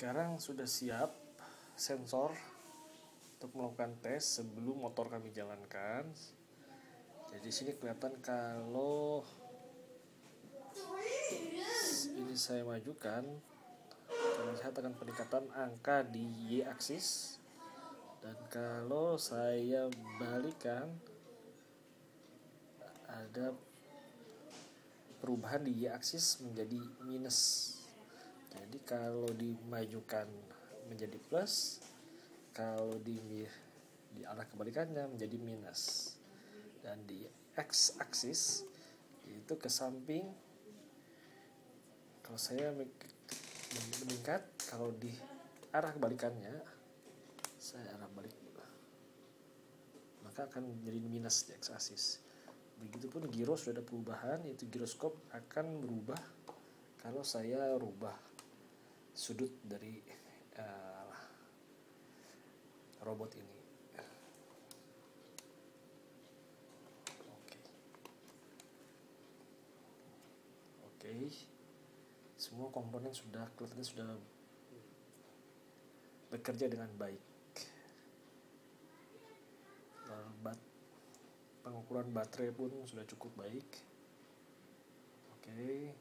sekarang sudah siap sensor untuk melakukan tes sebelum motor kami jalankan. Jadi sini kelihatan kalau ini saya majukan terlihat akan peningkatan angka di Y aksis. Dan kalau saya balikan ada perubahan di Y aksis menjadi minus jadi kalau dimajukan menjadi plus kalau di di arah kebalikannya menjadi minus. Dan di x aksis itu ke samping kalau saya meningkat kalau di arah kebalikannya saya arah balik. Maka akan menjadi minus di x aksis begitupun giro sudah ada perubahan yaitu giroskop akan berubah kalau saya rubah sudut dari uh, robot ini. Oke. Oke. Semua komponen sudah kelihatannya sudah bekerja dengan baik. Bat pengukuran baterai pun sudah cukup baik. Oke.